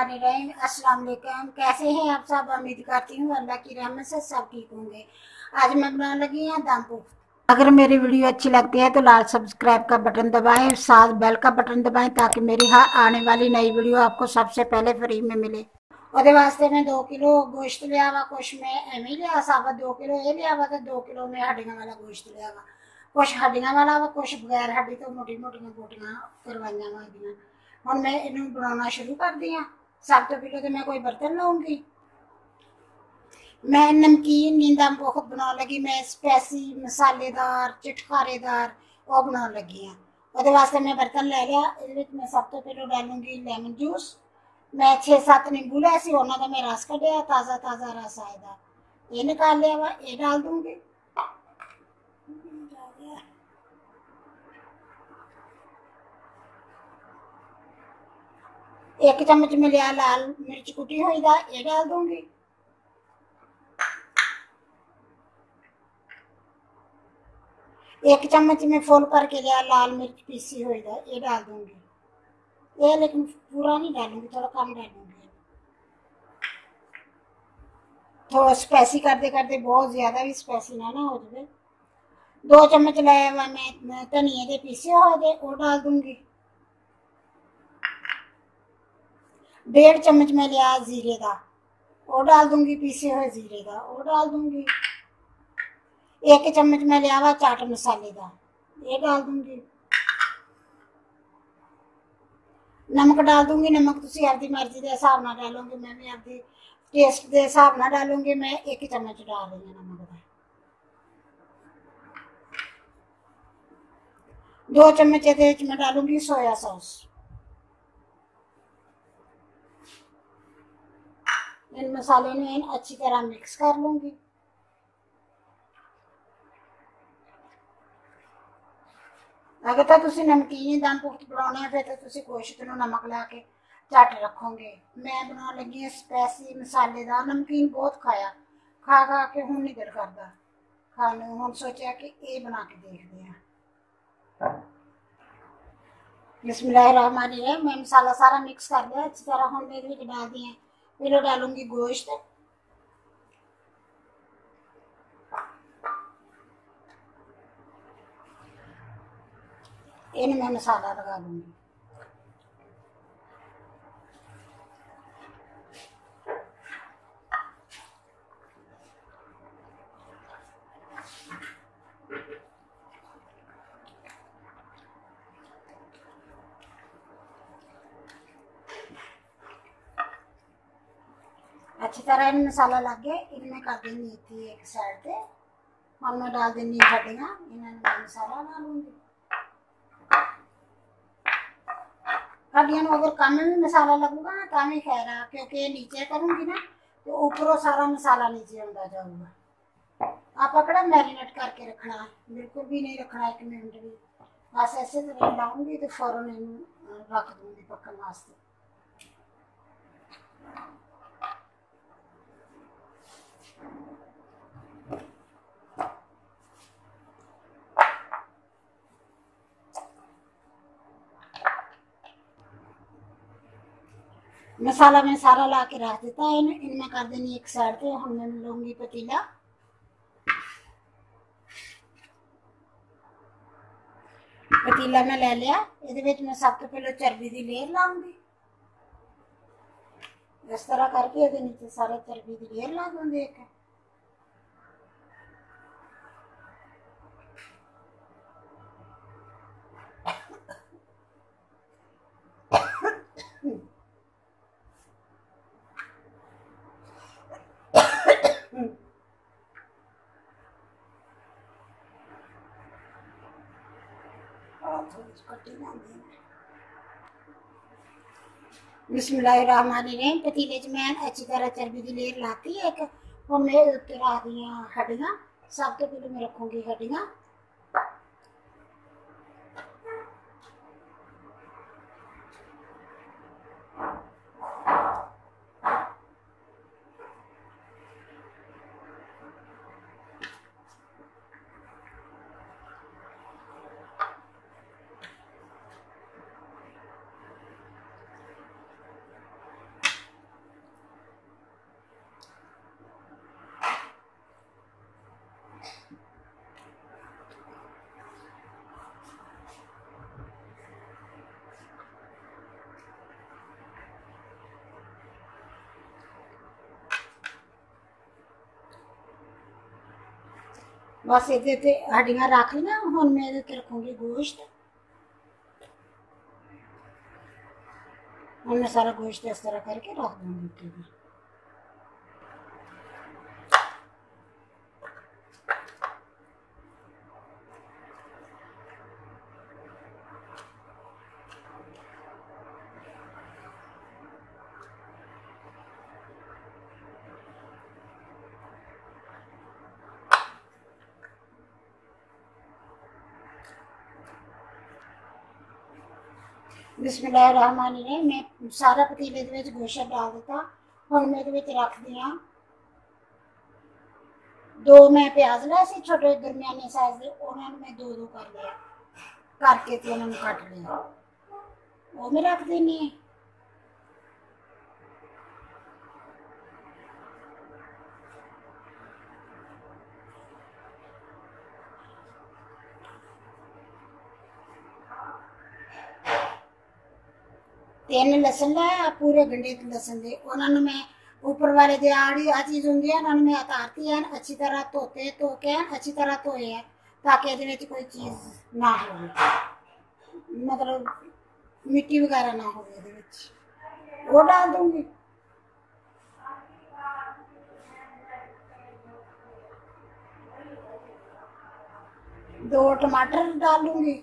अस्सलाम वालेकुम। कैसे हैं आप सब? उम्मीद करती हूँ अल्लाह की रहमत से सब ठीक होंगे। आज मैं बनाने लगी हूँ दम पुख्त अगर मेरी वीडियो अच्छी लगती है तो लाल सब्सक्राइब का बटन दबाएँ साथ बेल का बटन दबाएँ ताकि मेरी हर आने वाली नई वीडियो आपको सबसे पहले फ्री में मिले। और वास्ते मैं दो किलो गोश्त लिया हुआ कुछ मैं एवं लिया सावा दो किलो, ये लिया हुआ तो दो किलो मैं हड्डियों वाला गोश्त लिया हुआ कुछ हड्डियों वाला वा कुछ बगैर हड्डी तो मोटी मोटिया बोटियाँ करवाइया हुआ हम मैं इन्हू बना शुरू कर दी हाँ सब तो पहले तो मैं कोई बर्तन लाऊँगी। मैं नमकीन नींदा बहुत बनाने लगी, मैं स्पैसी, मसालेदार, चिटकारेदार, वो बना लगी हाँ। वो वास्ते मैं बर्तन लै लिया ये मैं सब तो पहले डालूँगी लैमन जूस। मैं छः सत्त नींबू लिया से उन्होंने मैं रस कटिया ताज़ा ताज़ा रस आएगा ये निकाल लिया वा, ये डाल दूँगी। एक चम्मच में लिया लाल मिर्च कुटी हुई था ये डाल दूँगी। एक चम्मच में फोल करके लिया लाल मिर्च पीसी हुई था ये डाल दूँगी। ये लेकिन पूरा नहीं डालूँगी, थोड़ा कम डालूँगी। थोड़ा स्पाइसी करते करते बहुत ज़्यादा भी स्पाइसी ना ना हो जाए दो चम्मच लाया हुआ मैं धनिया के पीसे हुए थे वो डाल दूँगी। डेढ़ चम्मच मैं लिया जीरे का। वो डाल दूँगी पीसे हुए जीरे का वो डाल दूँगी। एक चम्मच मैं लिया हुआ चाट मसाले का, ये डाल दूँगी। नमक डाल दूँगी, नमक तुम आपकी मर्ज़ी के हिसाब ना डालूँगी मैं भी आपकी टेस्ट के हिसाब ना डालूँगी, मैं एक चम्मच डाल हूँ नमक का दो चम्मच मैं डालूँगी सोया सॉस। इन मसाले में इन अच्छी तरह मिक्स कर लूँगी। अगर तो नमकीन दम पुख्त बनाने फिर तो गोश्त नमक ला के झट रखोगे। मैं बना लगी स्पैसी मसालेदार नमकीन बहुत खाया। खा खा के हूँ नहीं दिल करता खाने हूँ सोचा कि ये बना के देखते हैं बिस्मिल्लाह मैं मसाला सारा मिक्स कर लिया। अच्छी तरह हूँ मेरे डाल दिए फिर डालूँगी गोश्त। इन मैं मसाला लगा दूँगी। इन मसाला लग गया इनमें कर देनी थी एक साइड पे। और मैं डाल देनी हड्डियाँ, इन्हें मसाला डालूँगी हड्डियों अगर कम मसाला लगूगा ना तो भी खैर है क्योंकि नीचे करूँगी ना तो ऊपरों सारा मसाला नीचे अंदा जाऊगा। आप पकड़ा मैरिनेट करके रखना, बिल्कुल भी नहीं रखना एक मिनट भी। बस ऐसे तरह लाऊँगी तो फ़ौरन इन रख दूँगी पकड़ वास्ते। मसाला मैं सारा ला के रख देता है इनमें कर देनी एक साइड पे हम मैं लूँगी पतीला पतीला मैं ले लिया ये मैं सब तो पहले चर्बी की लेयर लाऊँगी इस तरह करके ये नीचे सारे चर्बी की लेयर ला दूँगी एक बिस्मिल्लाहिर्रहमानिर्रहीम। पतीले मैं अच्छी तरह चर्बी की लाती है एक और हड्डियाँ सब तो पहले मैं रखूँगी हड्डियाँ। बस ये हड्डिया रख लिया हूँ मैं ये रखूँगी गोश्त। हम सारा गोश्त इस तरह करके रख दूँगी ਬਿਸਮਿਲ੍ਲਾਹਿਰਰਹਿਮਾਨਿਰਰਹੀਮ। ਮੈਂ ਸਾਰਾ ਪਤੀਲੇ ਦੇ ਵਿੱਚ ਗੋਸ਼ਤ ਡਾਲ ਦਿੱਤਾ। ਹੁਣ ਮੈਂ ਇਹਦੇ ਵਿੱਚ ਰੱਖਦੀ ਹਾਂ। ਦੋ ਮੈਂ ਪਿਆਜ਼ ਲਏ ਸੀ ਛੋਟੇ ਦਰਮਿਆਨੇ ਸਾਈਜ਼ ਦੇ। ਉਹਨਾਂ ਨੂੰ ਮੈਂ ਦੋ ਦੋ ਕਰ ਲਿਆ। ਕਰਕੇ ਤੇ ਉਹਨਾਂ ਨੂੰ ਕੱਟ ਲਿਆ। ਉਹ ਮੈਂ ਰੱਖ ਦਿੰਨੀ ਹੈ। ਤਿੰਨ ਲਸਣ ਲਿਆ ਪੂਰੇ ਗੰਡੇ ਦੇ ਲਸਣ ਦੇ ਉਹਨਾਂ ਨੂੰ ਮੈਂ ਉੱਪਰ ਵਾਲੇ ਦੇ ਆੜੀ ਆ ਚੀਜ਼ ਹੁੰਦੀ ਹੈ ਉਹਨਾਂ ਨੂੰ ਮੈਂ ਉਤਾਰਤੀ ਹੈ ਅੱਛੀ ਤਰ੍ਹਾਂ ਧੋਤੇ ਧੋ ਕੇ ਐਨ ਅੱਛੀ ਤਰ੍ਹਾਂ ਧੋਏ ਹੈ ਤਾਂ ਕਿ ਇਹਦੇ ਵਿੱਚ ਕੋਈ ਚੀਜ਼ ਨਾ ਹੋਵੇ ਮਤਲਬ ਮਿੱਟੀ ਵਗੈਰਾ ਨਾ ਹੋਵੇ ਇਹਦੇ ਵਿੱਚ ਉਹ ਡਾਲ ਦੂੰਗੀ दो टमाटर डालूंगी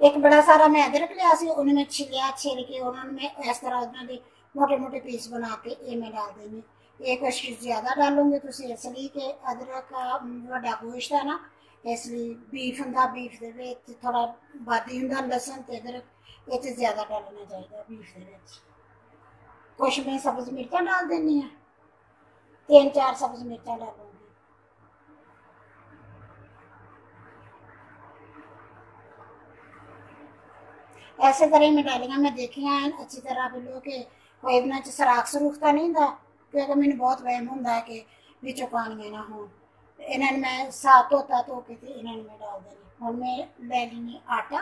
एक बड़ा सारा मैं अदरक लिया से, उन्हें मैं छिलिया, छिल के उन्होंने इस तरह उन्होंने मोटे मोटे पीस बना के ये मैं डाल देनी ये कुछ ज़्यादा डालूँगे तो इसलिए कि अदरक वा गोश्त है ना इसलिए बीफ हूँ बीफ दे थोड़ा बद ही हों लसन तो अदरक, ये ज़्यादा डालना चाहिए बीफ के कुछ मैं सब्ज मिर्चा डाल दिनी हाँ तीन चार सब्ज मिर्चा डालू ऐसे तरह ही मैं डालियाँ मैं देखिया हैं अच्छी तरह बिलो के कोई इतना च सराख सरूख ਤਾਂ ਨਹੀਂ ਹੁੰਦਾ ਕਿਉਂਕਿ ਮੈਨੂੰ ਬਹੁਤ ਵਹਿਮ ਹੁੰਦਾ ਹੈ ਕਿ ਵਿੱਚੋਂ ਪਾਣੀਆਂ ਨਾ ਹੋਣ ਇਹਨਾਂ ਨੂੰ ਮੈਂ ਸਾਫ ਧੋਤਾ ਧੋ ਕੇ ਤੇ ਇਹਨਾਂ ਨੂੰ ਮੈਂ ਡਾਲ ਦੇਣੀ ਹੁਣ ਮੈਂ ਲੈ ਲੈਣੀ ਆਟਾ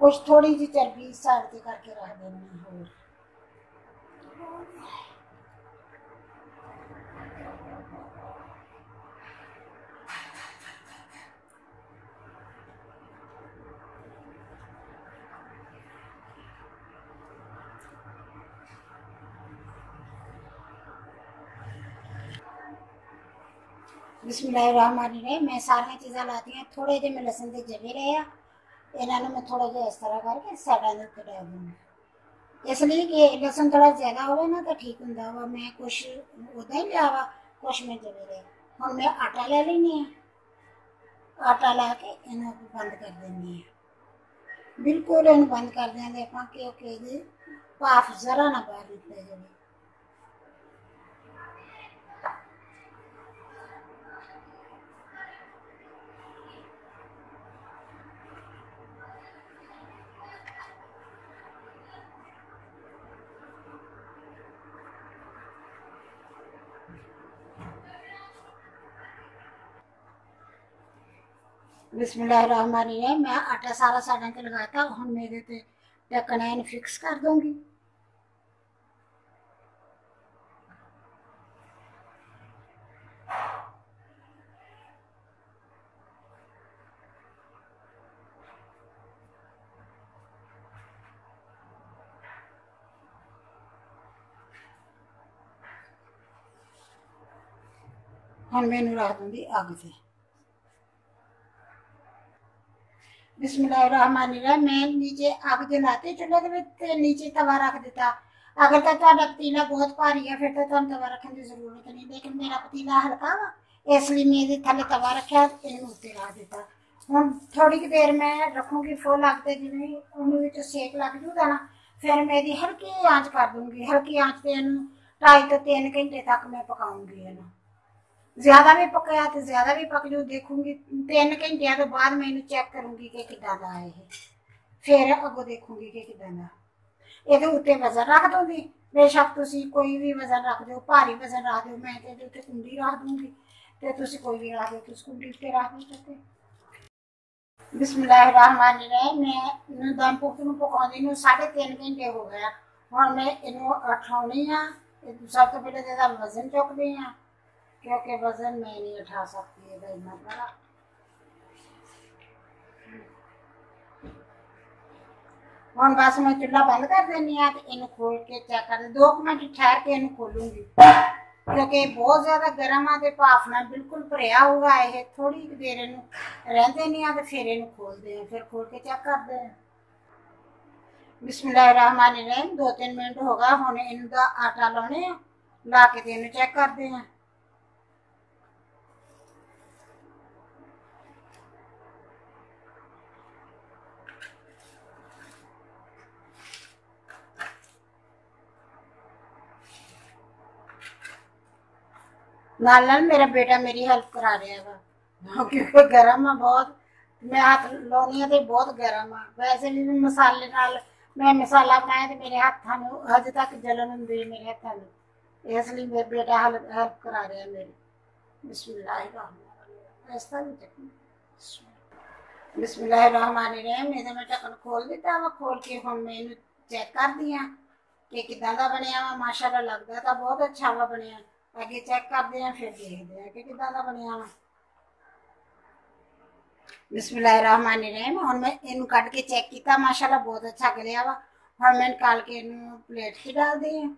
ਕੁਛ ਥੋੜੀ ਜਿਹੀ ਚਰਬੀ ਸਾਈਡ ਤੇ ਕਰਕੇ ਰੱਖ ਦੇਣੀ ਹੋਰ ਬਿਸਮਿਲ੍ਲਾਹਿਰਰਹਿਮਾਨਿਰਰਹੀਮ। ਮੈਂ ਸਾਰੀਆਂ ਚੀਜ਼ਾਂ ਲਾਤੀਆਂ ਥੋੜੇ ਜਿਹੇ ਮੈਂ ਲਸਣ ਦੇ ਜਵੇ ਰਹੇ ਆ। ਇਹਨਾਂ ਨੂੰ ਮੈਂ ਥੋੜਾ ਜਿਹਾ ਇਸ ਤਰ੍ਹਾਂ ਕਰਕੇ ਸਾਈਡਾਂ ਦੇ ਉੱਤੇ ਡਾਲ ਦੂੰਗੀ ਇਸ ਲਈ ਕਿ ਲਸਣ ਥੋੜਾ ਜ਼ਿਆਦਾ ਹੋਵੇ ਨਾ ਤਾਂ ਠੀਕ ਹੁੰਦਾ ਵਾ। ਮੈਂ ਕੁਛ ਉਦਾਂ ਹੀ ਲਿਆ ਵਾ, ਕੁਛ ਮੈਂ ਜਵੇ ਰਹੇ ਹੁਣ ਮੈਂ ਆਟਾ ਲੈ ਲੈਣੀ ਆ ਆਟਾ ਲਾ ਕੇ ਇਹਨਾਂ ਨੂੰ ਬੰਦ ਕਰ ਦਿੰਦੀ ਆ ਬਿਲਕੁਲ ਇਹਨੂੰ ਬੰਦ ਕਰ ਦਿਆਂਗੇ ਆਪਾਂ ਕਿਉਂਕਿ ਇਹਦੇ ਭਾਫ ਜ਼ਰਾ ਨਾ ਬਾਹਰ ਨਿਕਲੇ ਜਾਵੇ। बिस्मिल्लाम मैं आटा सारा साढ़ा के लगाया था हम मैं ये फिक्स कर दूँगी। हम मैं रख दूँगी अग से ਬਿਸਮਿਲ੍ਲਾਹਿਰਰਹਿਮਾਨਿਰਰਹੀਮ ਮੈਂ ਨੀਚੇ ਅੱਗ ਜਲਾਤੇ ਚੁੱਲ੍ਹੇ ਦੇ ਵਿੱਚ ਤੇ ਨੀਚੇ ਤਵਾ ਰੱਖ ਦਿੱਤਾ ਅਗਰ ਤਾਂ ਤੁਹਾਡਾ ਪਤੀਲਾ ਬਹੁਤ ਭਾਰੀ ਹੈ ਫਿਰ ਤਾਂ ਤੁਹਾਨੂੰ ਤਵਾ ਰੱਖਣ ਦੀ ਜ਼ਰੂਰਤ ਨਹੀਂ ਲੇਕਿਨ ਮੇਰਾ ਪਤੀਲਾ ਹਲਕਾ ਵਾ ਇਸ ਲਈ ਮੈਂ ਇਹਦੇ ਥੱਲੇ ਤਵਾ ਰੱਖਿਆ ਤੇ ਇਹਨੂੰ ਉੱਤੇ ਰੱਖ ਦਿੱਤਾ ਹੁਣ ਥੋੜੀ ਕਿ ਦੇਰ ਮੈਂ ਰੱਖੂੰਗੀ ਫੁੱਲ ਅੱਗ ਤੇ ਜਿਵੇਂ ਉਹਨੂੰ ਵਿੱਚ ਸੇਕ ਲੱਗ ਜੂਗਾ ਨਾ ਫਿਰ ਮੈਂ ਇਹਦੀ ਹਲਕੀ ਆਂਚ ਕਰ ਦੂੰਗੀ ਹਲਕੀ ਆਂਚ ਤੇ ਇਹਨੂੰ ਢਾਈ ਤੋਂ 3 ਘੰਟੇ ਤੱਕ ਮੈਂ ਪਕਾਉਂਗੀ ਇਹਨੂੰ ਜ਼ਿਆਦਾ ਵੀ ਪਕਾਇਆ ਤੇ ਜ਼ਿਆਦਾ ਵੀ ਪਕ ਜੂ, ਦੇਖੂੰਗੀ। 3 ਘੰਟਿਆਂ ਤੋਂ ਬਾਅਦ ਮੈਂ ਇਹਨੂੰ ਚੈੱਕ ਕਰੂੰਗੀ ਕਿ ਕਿੱਦਾਂ ਦਾ ਇਹ। ਫਿਰ ਅੱਗੋਂ ਦੇਖੂੰਗੀ ਕਿ ਕਿੱਦਾਂ ਦਾ। ਇਹਦੇ ਉੱਤੇ ਵਜ਼ਨ ਰੱਖ ਦੂੰਗੀ। ਬੇਸ਼ੱਕ ਤੁਸੀਂ ਕੋਈ ਵੀ ਵਜ਼ਨ ਰੱਖ ਦਿਓ, ਭਾਰੀ ਵਜ਼ਨ ਰੱਖ ਦਿਓ, ਮੈਂ ਤੇ ਇਹਦੇ ਉੱਤੇ ਕੁੰਡੀ ਰੱਖ ਦੂੰਗੀ। ਤੇ ਤੁਸੀਂ ਕੋਈ ਵੀ ਰੱਖ ਦਿਓ, ਤੁਸੀਂ ਕੁੰਡੀ ਉੱਤੇ ਰੱਖ ਦਿਓ ਤੇ ਬਿਸਮਿਲ੍ਲਾਹਿਰਰਹਿਮਾਨਿਰਰਹੀਮ। ਮੈਂ ਨੂੰ ਦਮ ਪੁਖਤ ਨੂੰ ਪਕਾਉਂਦੀ ਨੂੰ 3.5 ਘੰਟੇ ਹੋ ਗਿਆ ਹੁਣ ਮੈਂ ਇਹਨੂੰ ਉਠਾਉਣੀ ਆ। ਇਹ ਸਭ ਤੋਂ ਪਹਿਲੇ ਇਹਦਾ ਵਜ਼ਨ ਚੁੱਕਦੀ ਆ। क्योंकि वज़न मैं नहीं उठा सकती है भाई, मत बड़ा हम बस मैं चूल्हा बंद कर देनी है तो इन खोल के चेक कर दो। मिनट ठहर के इन खोलूँगी। क्योंकि बहुत ज़्यादा गर्म है तो भाफ ना बिल्कुल भरिया हुआ है थोड़ी देर इन रहते नहीं है तो फिर इन खोलते हैं फिर खोल के चेक कर हैं बिस्मिल्लाह रहमान रहीम दो तीन मिनट होगा हम इन आटा लाने ला के इन चेक करते हैं। ਨਾਲ ਨਾਲ ਮੇਰਾ ਬੇਟਾ ਮੇਰੀ ਹੈਲਪ ਕਰਾ ਰਿਹਾ ਵਾ ਕਿਉਂਕਿ ਗਰਮ ਆ ਬਹੁਤ ਮੈਂ ਹੱਥ ਲਾਉਣੀ ਆ ਤੇ ਬਹੁਤ ਗਰਮ ਆ ਵੈਸੇ ਵੀ ਮੈਂ ਮਸਾਲੇ ਨਾਲ ਮੈਂ ਮਸਾਲਾ ਬਣਾਇਆ ਤੇ ਮੇਰੇ ਹੱਥਾਂ ਨੂੰ ਹਜੇ ਤੱਕ ਜਲਨ ਹੁੰਦੀ ਹੈ ਮੇਰੇ ਹੱਥਾਂ ਨੂੰ ਇਸ ਲਈ ਮੇਰਾ ਬੇਟਾ ਹੈਲਪ ਕਰਾ ਰਿਹਾ ਮੇਰੀ ਬਿਸਮਿਲ੍ਲਾਹਿਰਰਹਿਮਾਨਿਰਰਹੀਮ ਇਸ ਤਰ੍ਹਾਂ ਹੀ ਬਿਸਮਿਲ੍ਲਾਹਿਰਰਹਿਮਾਨਿਰਰਹੀਮ ਇਹਦਾ ਮੈਂ ਢੱਕਣ ਖੋਲ ਦਿੱਤਾ ਵਾ ਖੋਲ ਕੇ ਹੁਣ ਮੈਂ ਇਹਨੂੰ ਚੈੱਕ ਕਰਦੀ ਆ ਕਿ ਕਿਦਾਂ ਦਾ ਬਣਿਆ ਵਾ ਮਾਸ਼ਾਅੱਲਾ ਲੱਗਦਾ ਤਾਂ ਬਹੁਤ ਅੱਛਾ ਵਾ ਬਣਿਆ ਅੱਗੇ ਚੈੱਕ ਕਰਦੇ ਆ ਫਿਰ ਦੇਖਦੇ ਆ ਕਿ ਕਿਦਾਂ ਦਾ ਬਣਿਆ ਵਾ ਬਿਸਮਿਲ੍ਲਾਹਿਰਰਹਿਮਾਨਿਰਰਹੀਮ ਹੁਣ ਮੈਂ ਇਹਨੂੰ ਕੱਢ ਕੇ ਚੈੱਕ ਕੀਤਾ ਮਾਸ਼ਾਅੱਲਾ ਬਹੁਤ ਅੱਛਾ ਗਲਿਆ ਵਾ ਹੁਣ ਮੈਂ ਨਿਕਾਲ ਕੇ ਇਹਨੂੰ ਪਲੇਟ 'ਚ ਡਾਲਦੀ ਹਾਂ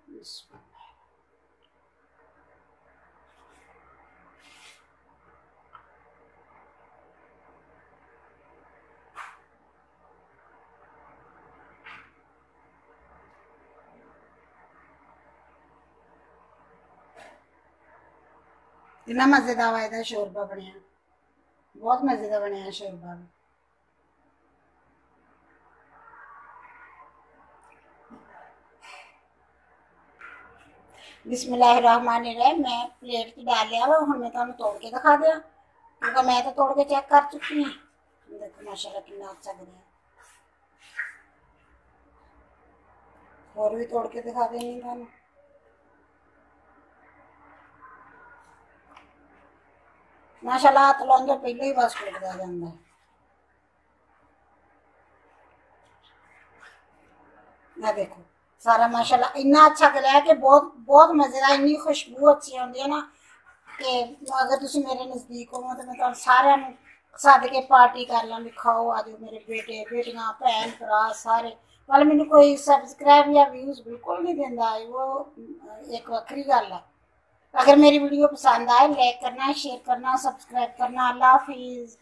इन्ना मज़ेदार आए था शोरबा बनिया बहुत मज़ेदार का बनया शोरबा। भी बिस्मिल्लाहिर्रहमानिर्रहीम, मैं प्लेट की डाल लिया, वा हम मैं तुहानू तो तोड़ के दिखा दिया। क्योंकि मैं तो तोड़ के चेक कर चुकी हूँ। देखो, माशाल्लाह कितना अच्छा बनया और भी तोड़ के दिखा देंगे तुहानू ಮಸಾಲ ಹತ್ಲಂಗೆ ಪಿಲ್ಲಿ ಬಾಸ್ಬಿಡ್ದಾಗ देखो, सारा अच्छा है कि बहुत बहुत मज़ेदार इन्नी खुशबू अच्छी है ना कि अगर तुम मेरे नज़दीक हो तो मैं सारे सद के पार्टी कर ला भी खाओ आज मेरे बेटे, बेटिया, भैन, भरा, सारे। मतलब मैं कोई सबसक्राइब या व्यूज़ बिल्कुल नहीं देता वो एक वक्री गल है। अगर मेरी वीडियो पसंद आए लाइक करना शेयर करना सब्सक्राइब करना। अल्लाह हाफिज़।